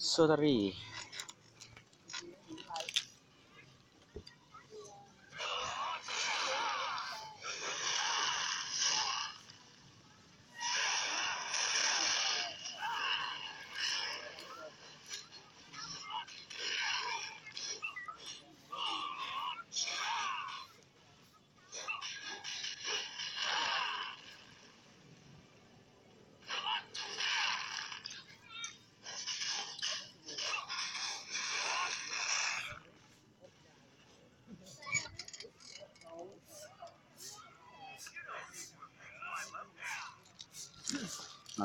Sotari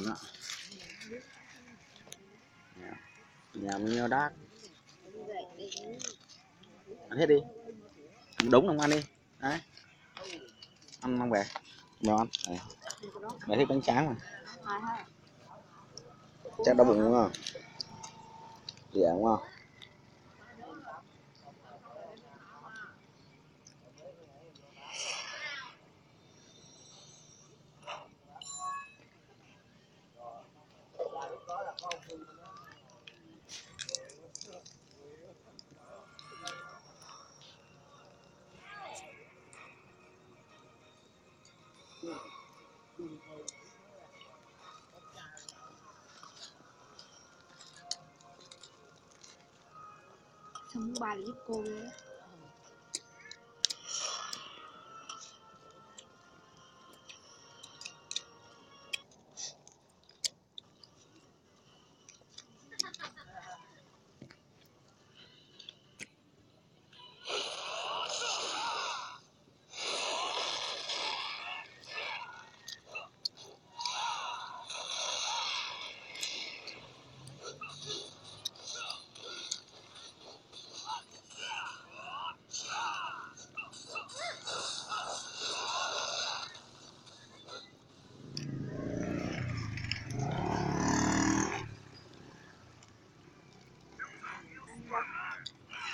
mình á. Dạ. Nhà, mình nhiều đát ăn hết đi. Ăn đúng không ăn đi. Đấy. Ăn mang về. Ngon đấy. mẹ thích bánh tráng mà. Chắc đau bụng đúng không? Dạ đúng không? Sao muốn ba giúp cô ghê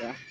á.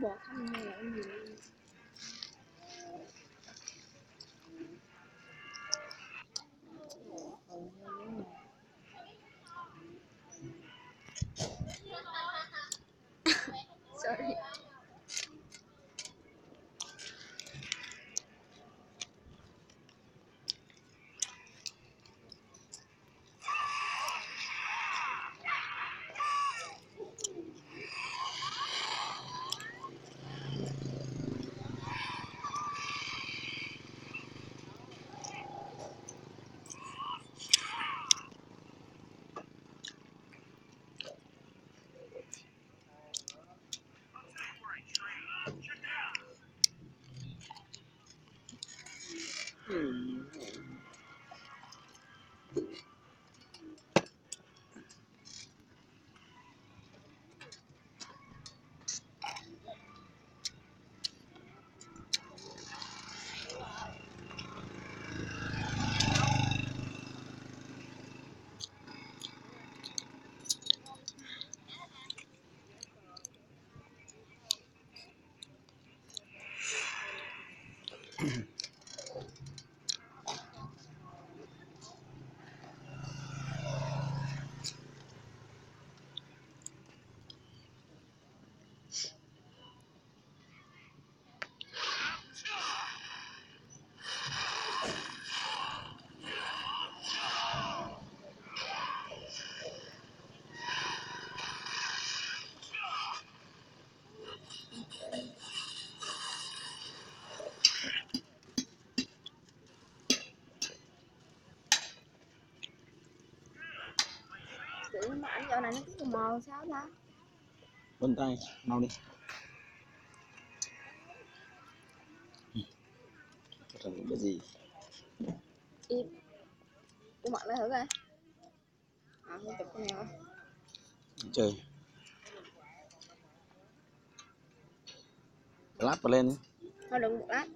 bỏ thăm mẹ em gì Mm-hmm. này nó cứ mờ sao ta vân tay mau đi. Thật là cái gì? Im. Tôi mặc lên thử coi. À không chụp con nào chơi. Lát vào lên đi. thôi đừng một lát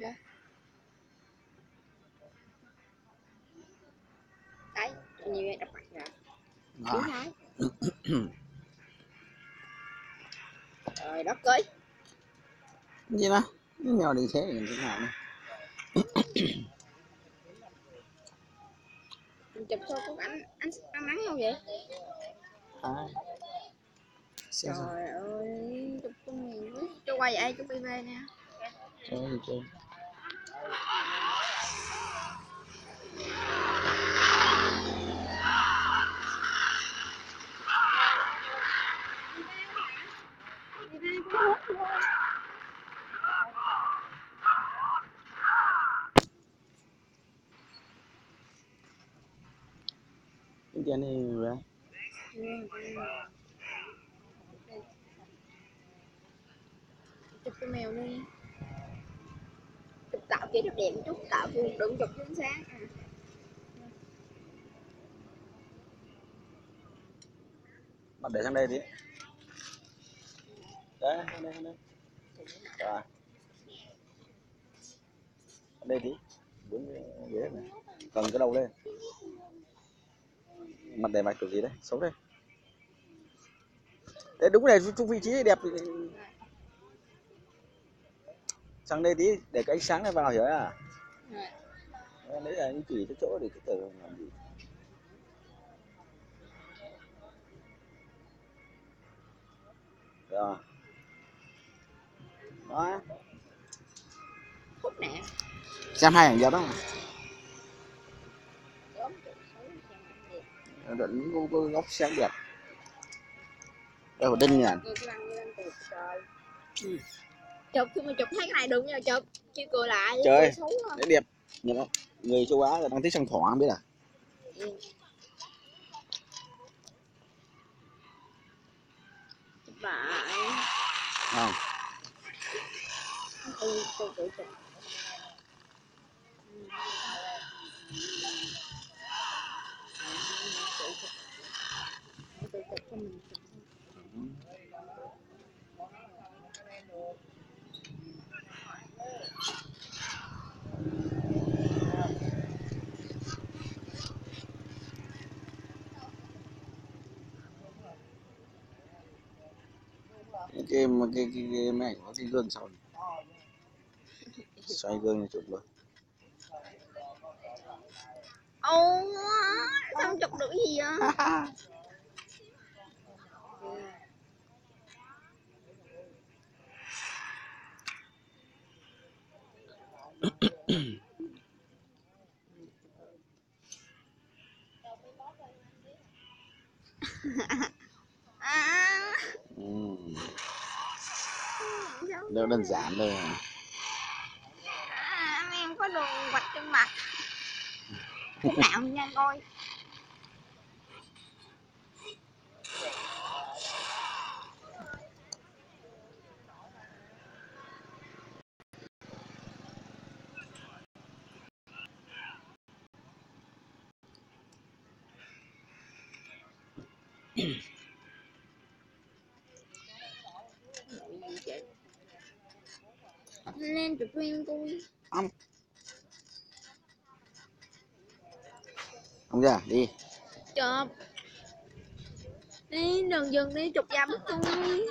dạ nhiều đập mặt rồi. Biến thái rồi đó cưới. Cái gì đó. Mèo đi thế thì thế nào mình chụp số của anh anh anh nắng không vậy. À. trời ơi chụp con này với cho quay vậy chụp BB nè. Chơi thì rồi chụp cái mèo đi. Chụp tạo kia chụp đẹp chút tạo vuông đừng chụp chính xác à. bạn để sang đây đi. Đấy sang đây sang đây. À. Đây tí đứng ghế này. Cầm cái đầu lên mặt để mạch kiểu gì đấy xấu đây đấy đúng này chung vị trí đẹp sang đây tí để cái ánh sáng này vào hiểu à đấy là những chỉ cái chỗ để cái tờ làm gì? Rồi. Đó. Khúc nè. Xem hai ảnh đẹp đó định có, có góc sáng đẹp. Là đinh nhỉ chụp khi mà chụp thấy cái này đừng nha chụp. Chứ cười lại Trời. đấy đẹp. Nhìn không? Người châu Á là đang thích săn thỏ không biết à? Ừ. lại không. Ừ, từ từ chụp chụp cho mình chụp. cái cái cái, cái máy ảnh có cái gương sau này. xoay gương chụp luôn ô sao chụp được gì vậy ừ. đâu đơn giản đâu à, em có đường vạch trên mặt. Thế nào nha coi lên chụp phim tôi. Ông. Ông ra đi. Chụp. Đi đừng dừng đi chụp giấm tôi